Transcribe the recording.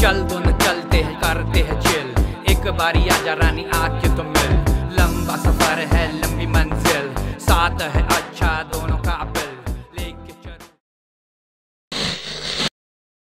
चल दोनों चलते हैं, करते हैं चिल एक बारी आजा रानी आके तो मिल। लंबा सफ़र है, लंबी मंजिल। साथ है अच्छा दोनों।